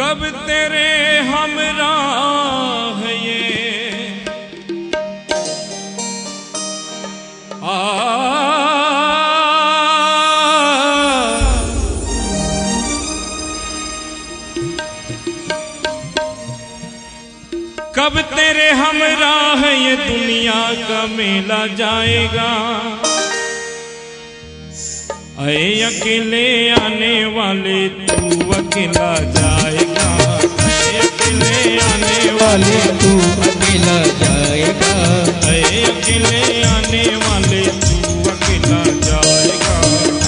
कब तेरे हमरा है ये? आ, कब तेरे हमरा है ये दुनिया का मेला जाएगा? अकेले आने वाले तू अकेला आने वाले तू अकेला जाएगा। अरे अकेले आने वाले तू अकेला जाएगा।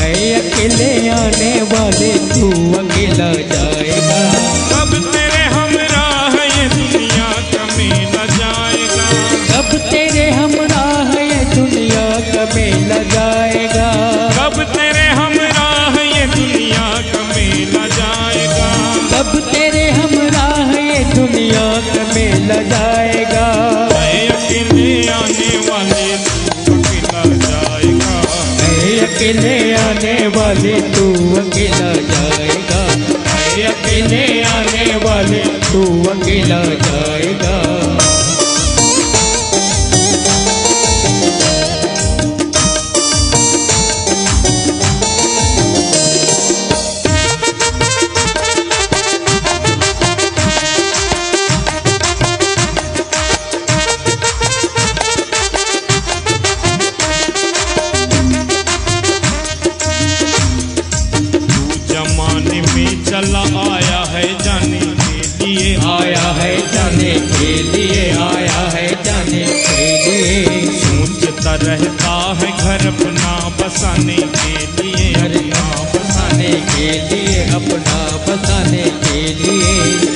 ऐ अकेले आने अकेले आने वाले तू अकेला जाएगा। अकेले आने वाले तू अकेला जाएगा। है घर अपना बसाने के लिए। घर ना बसाने के लिए अपना बसाने के लिए।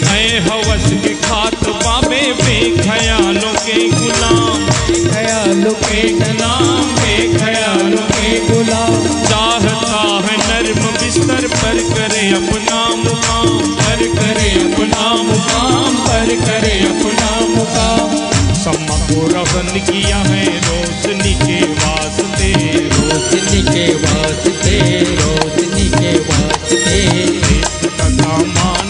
ऐ हवस के खात बाबे बेखयालों के गुलाम। ख्यालों के नाम पे ख्यालों के गुलाम। चाहता है नर्म बिस्तर पर करे अपना मुकाम। पर करे अपना मुकाम पर करे अपना मुकाम। सम्मा को रवन किया है रोशनी के रोशनी के वास्ते रोशनी के वास्ते। का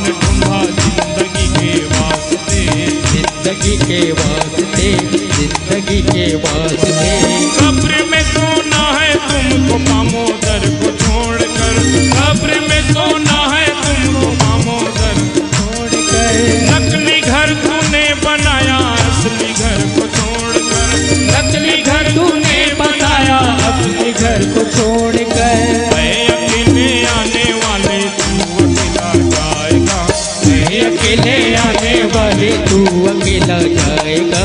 ढूंढा ज़िंदगी के वास्ते। ज़िंदगी के वास्ते ज़िंदगी के वास्ते। कब्र में सोना है तुमको कामोदर जाएगा।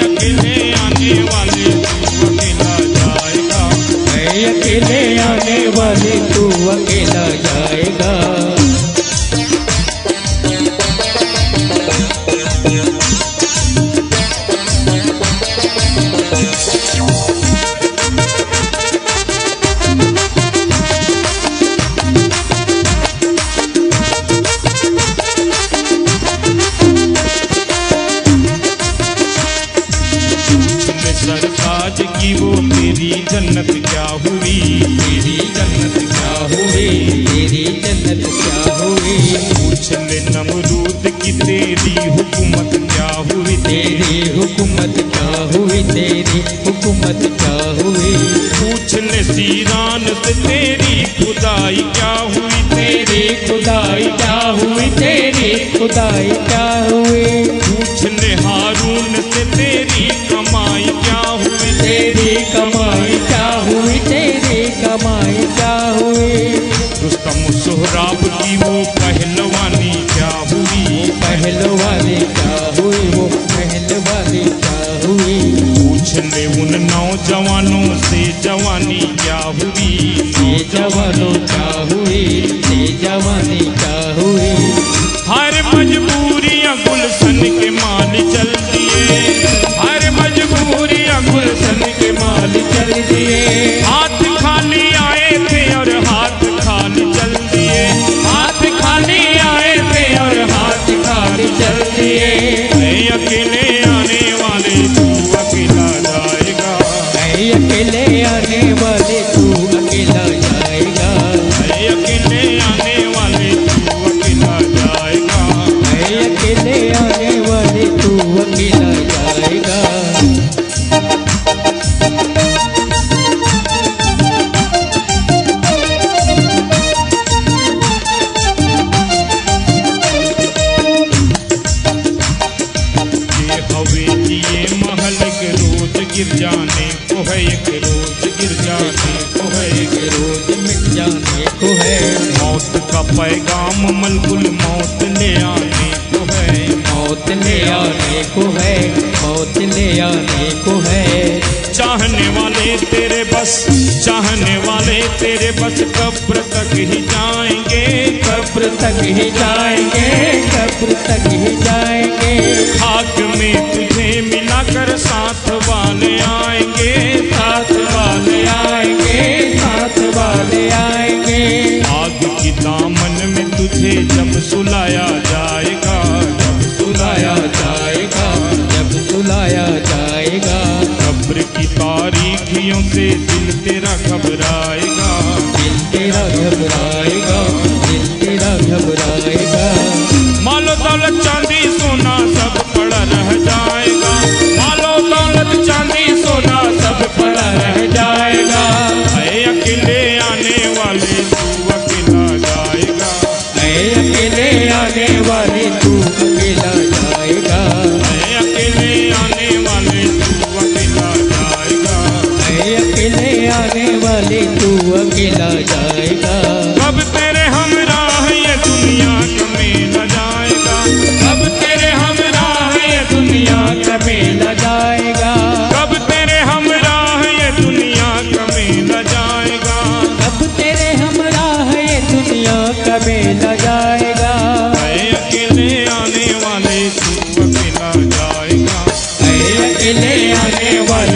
अकेले आने वाले तू अकेला जाएगा। अकेले आने वाले तू अकेला जाएगा। जन्नत क्या हुई? तेरी जन्नत क्या हुई? तेरी जन्नत क्या हुई? पूछ ले नमरूद की तेरी हुकूमत क्या हुई? तेरी हुकूमत क्या हुई? तेरी हुकूमत क्या हुई? पूछ ले सीरान से तेरी खुदाई क्या हुई? तेरी खुदाई क्या हुई? तेरी खुदाई क्या हुई? पूछ ले हारून से तेरी सोहराब की वो पहलवानी क्या हुई? पहलवानी क्या हुई? वो पहलवानी क्या हुई? पूछ ले उन नौजवानों से जवानी क्या हुई? ये जवानों क्या हुई? ये जवानी क्या हुई? हर मजबूरियाँ गुलशन के माल चल दिए। हर मजबूरियाँ गुलशन के माल चल दिए। हाथ पैगाम मलकुल मौत ले आने को है। मौत ले आने को है मौत ले आने को है। चाहने वाले तेरे बस चाहने वाले तेरे बस कब्र तक ही जाएँगे। कब्र तक ही जाएँगे कब्र तक ही जाएँगे। खाक में तुझे मिलाकर साथ वाले आएँगे से दिल तेरा घबराएगा। ले आने वाले